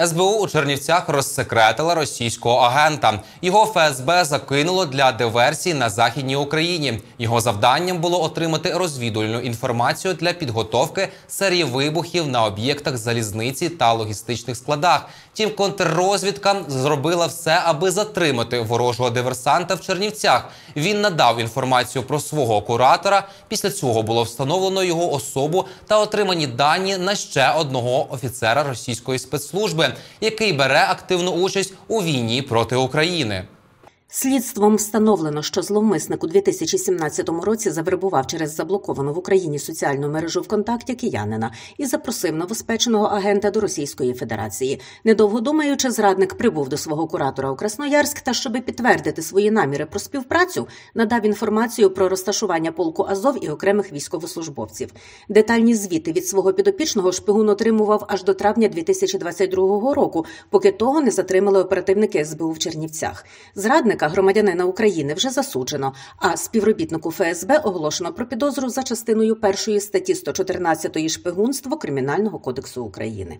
СБУ у Чернівцях розсекретила російського агента. Його ФСБ закинуло для диверсій на західній Україні. Його завданням було отримати розвідувальну інформацію для підготовки серії вибухів на об'єктах залізниці та логістичних складах. Тім контррозвідка зробила все, аби затримати ворожого диверсанта в Чернівцях. Він надав інформацію про свого куратора. Після цього було встановлено його особу та отримані дані на ще одного офіцера російської спецслужби, який бере активну участь у війні проти України. Слідством встановлено, що зловмисник у 2017 році завербував через заблоковану в Україні соціальну мережу ВКонтакті киянина і запросив новоспеченого агента до Російської Федерації. Недовго думаючи, зрадник прибув до свого куратора у Красноярськ та, щоби підтвердити свої наміри про співпрацю, надав інформацію про розташування полку Азов і окремих військовослужбовців. Детальні звіти від свого підопічного шпигун отримував аж до травня 2022 року, поки того не затримали оперативники СБУ в Чернівцях. Зрадника громадянина України вже засуджено, а співробітнику ФСБ оголошено про підозру за частиною першої статті 114 шпигунство Кримінального кодексу України.